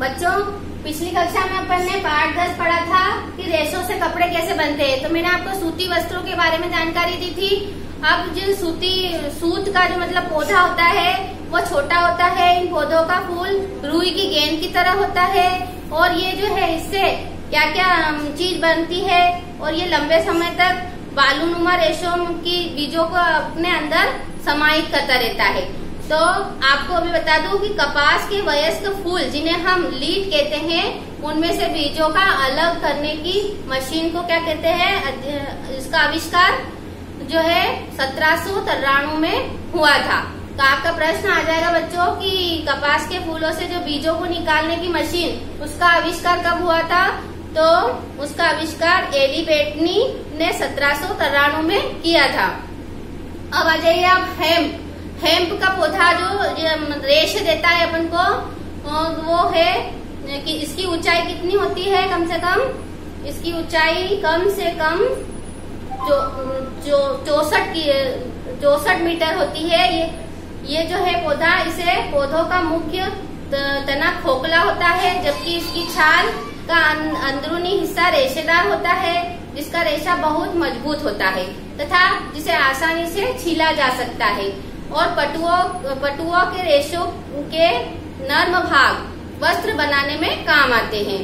बच्चों, पिछली कक्षा में अपन ने पाठ दस पढ़ा था कि रेशों से कपड़े कैसे बनते हैं। तो मैंने आपको सूती वस्त्रों के बारे में जानकारी दी थी। अब जो सूती, सूत का जो मतलब पौधा होता है, वो छोटा होता है। इन पौधों का फूल रुई की गेंद की तरह होता है। और ये जो है, इससे क्या क्या चीज़ बनती है? और ये लंबे समय तक बालूनुमा रेशों की बीजों को अपने अंदर समाहित करता रहता है। तो आपको अभी बता दूँ कि कपास के वयस्क फूल, जिन्हें हम लीड कहते हैं, उनमें से बीजों का अलग करने की मशीन को क्या कहते हैं? इसका आविष्कार जो है, सत्रह में हुआ था। तो आपका प्रश्न आ जाएगा बच्चों कि कपास के फूलों से जो बीजों को निकालने की मशीन, उसका आविष्कार कब हुआ था? तो उसका आविष्कार एली बेटनी ने सत्रह में किया था। अब आ जाइए आप हेम्प हेम्प का पौधा जो रेश देता है अपन को वो है कि इसकी ऊंचाई कितनी होती है कम से कम? इसकी ऊंचाई कम से कम जो जो चौसठ की चौसठ मीटर होती है ये ये जो है पौधा इसे पौधों का मुख्य तना खोखला होता है जबकि इसकी छाल का अं-, अंदरूनी हिस्सा रेशेदार होता है जिसका रेशा बहुत मज़बूत होता है तथा जिसे आसानी से छीला जा सकता है। और पटुओं पटुओं के रेशों के नर्म भाग वस्त्र बनाने में काम आते हैं।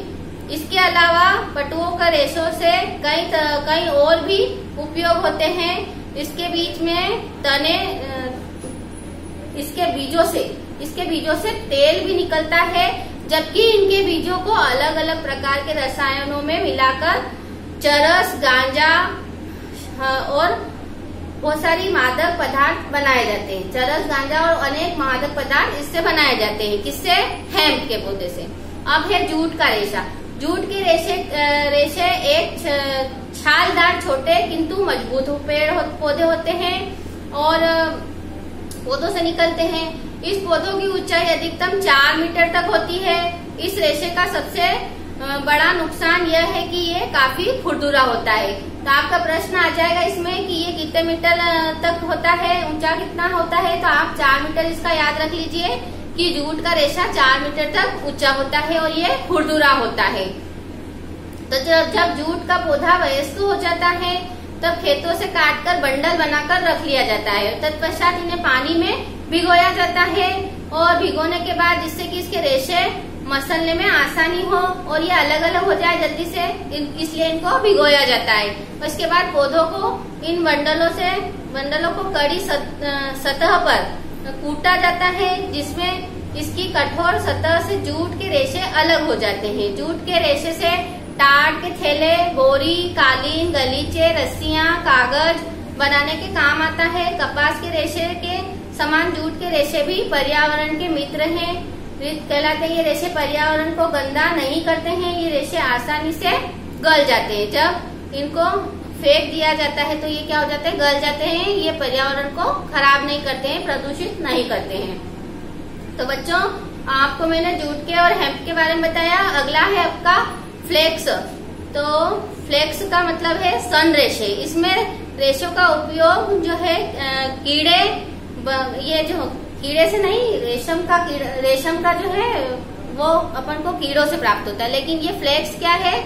इसके अलावा पटुओं का रेशों से कई कई और भी उपयोग होते हैं। इसके बीच में तने इसके बीजों से, इसके बीजों से तेल भी निकलता है, जबकि इनके बीजों को अलग अलग प्रकार के रसायनों में मिलाकर चरस, गांजा और बहुत सारी मादक पदार्थ बनाए जाते हैं। चरस गांजा और अनेक मादक पदार्थ इससे बनाए जाते हैं। किससे? हेम्प के पौधे से। अब है जूट का रेशा। जूट के रेशे रेशे एक छालदार छोटे किंतु मज़बूत पेड़ हो, पौधे होते हैं और पौधों से निकलते हैं। इस पौधों की ऊंचाई अधिकतम चार मीटर तक होती है। इस रेशे का सबसे बड़ा नुकसान यह है कि ये काफ़ी खुरदुरा होता है। तो आपका प्रश्न आ जाएगा इसमें कि ये कितने मीटर तक होता है, ऊँचा कितना होता है? तो आप चार मीटर इसका याद रख लीजिए कि जूट का रेशा चार मीटर तक ऊँचा होता है और ये खुरदुरा होता है। तो जब जब जूट का पौधा वयस्क हो जाता है, तब खेतों से काटकर बंडल बनाकर रख लिया जाता है। तत्पश्चात इन्हें पानी में भिगोया जाता है और भिगोने के बाद जिससे कि इसके रेशे मसलने में आसानी हो और ये अलग अलग हो जाए जल्दी से इसलिए इनको भिगोया जाता है। उसके बाद पौधों को, इन बंडलों से बंडलों को कड़ी सतह पर कूटा जाता है, जिसमें इसकी कठोर सतह से जूट के रेशे अलग हो जाते हैं। जूट के रेशे से टाट के थैले, बोरी, कालीन, गलीचे, रस्सियाँ, कागज़ बनाने के काम आता है। कपास के रेशे के समान जूट के रेशे भी पर्यावरण के मित्र हैं। कहलाते हैं, ये रेशे पर्यावरण को गंदा नहीं करते हैं, ये रेशे आसानी से गल जाते हैं। जब इनको फेंक दिया जाता है तो ये क्या हो जाते हैं? गल जाते हैं, ये पर्यावरण को खराब नहीं करते हैं, प्रदूषित नहीं करते हैं। तो बच्चों, आपको मैंने जूट के और हेम्प के बारे में बताया। अगला है आपका फ्लेक्स। तो फ्लेक्स का मतलब है सन रेशे। इसमें रेशों का उपयोग जो है कीड़े ये जो कीड़े से नहीं, रेशम का रेशम का जो है, वो अपन को कीड़ों से प्राप्त होता है। लेकिन ये फ्लेक्स क्या है?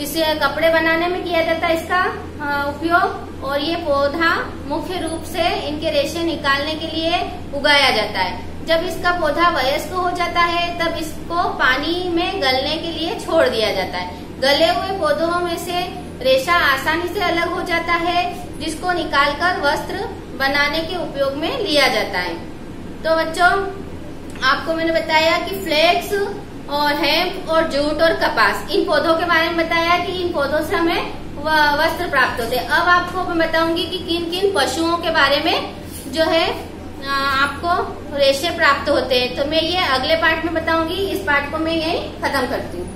इसे कपड़े बनाने में किया जाता है इसका उपयोग, और ये पौधा मुख्य रूप से इनके रेशे निकालने के लिए उगाया जाता है। जब इसका पौधा वयस्क हो जाता है, तब इसको पानी में गलने के लिए छोड़ दिया जाता है। गले हुए पौधों में से रेशा आसानी से अलग हो जाता है, जिसको निकालकर वस्त्र बनाने के उपयोग में लिया जाता है। तो बच्चों, आपको मैंने बताया कि फ्लेक्स और हेम्प और जूट और कपास, इन पौधों के बारे में बताया कि इन पौधों से हमें वस्त्र प्राप्त होते हैं। अब आपको मैं बताऊँगी कि किन किन पशुओं के बारे में जो है आपको रेशे प्राप्त होते हैं। तो मैं ये अगले पार्ट में बताऊँगी, इस पार्ट को मैं यही खत्म करती हूँ।